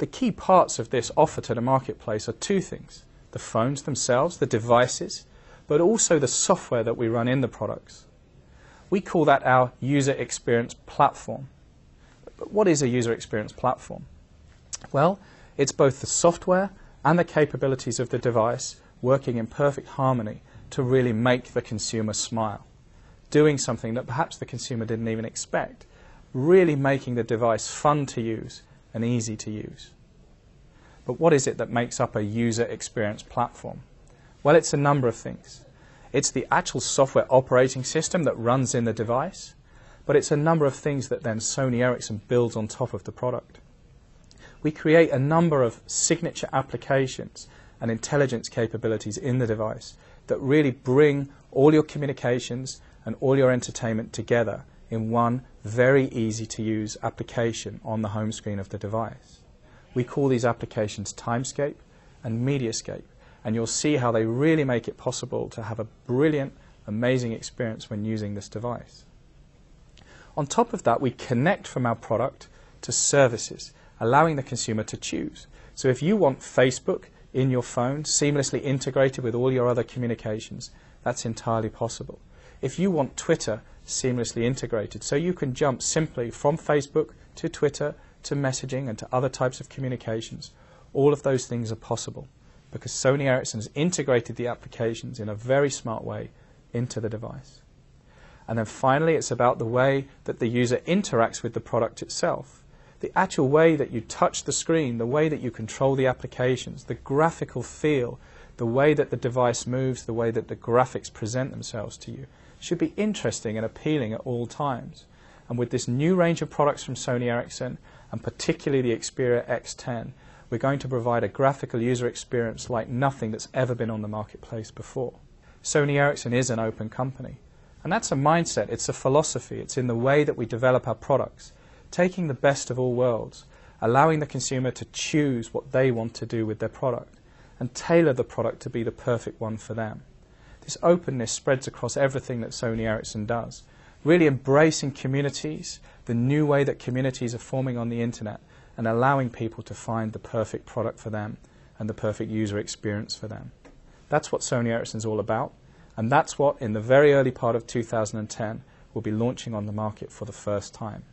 The key parts of this offer to the marketplace are two things the phones themselves, the devices, but also the software that we run in the products. We call that our user experience platform. But what is a user experience platform? Well, it's both the software and the capabilities of the device working in perfect harmony to really make the consumer smile. Doing something that perhaps the consumer didn't even expect. Really making the device fun to use and easy to use. But what is it that makes up a user experience platform? Well, it's a number of things. It's the actual software operating system that runs in the device, but it's a number of things that then Sony Ericsson builds on top of the product. We create a number of signature applications and intelligence capabilities in the device that really bring all your communications and all your entertainment together in one very easy to use application on the home screen of the device. We call these applications Timescape and Mediascape, and you'll see how they really make it possible to have a brilliant, amazing experience when using this device. On top of that, we connect from our product to services, allowing the consumer to choose. So if you want Facebook in your phone, seamlessly integrated with all your other communications, that's entirely possible. If you want Twitter seamlessly integrated, so you can jump simply from Facebook to Twitter to messaging and to other types of communications, all of those things are possible because Sony Ericsson has integrated the applications in a very smart way into the device. And then finally, it's about the way that the user interacts with the product itself. The actual way that you touch the screen, the way that you control the applications, the graphical feel, the way that the device moves, the way that the graphics present themselves to you should be interesting and appealing at all times. And with this new range of products from Sony Ericsson, and particularly the Xperia X10, we're going to provide a graphical user experience like nothing that's ever been on the marketplace before. Sony Ericsson is an open company. And that's a mindset, it's a philosophy, it's in the way that we develop our products, taking the best of all worlds, allowing the consumer to choose what they want to do with their product, and tailor the product to be the perfect one for them. This openness spreads across everything that Sony Ericsson does, really embracing communities, the new way that communities are forming on the internet, and allowing people to find the perfect product for them and the perfect user experience for them. That's what Sony Ericsson is all about, and that's what, in the very early part of 2010, will be launching on the market for the first time.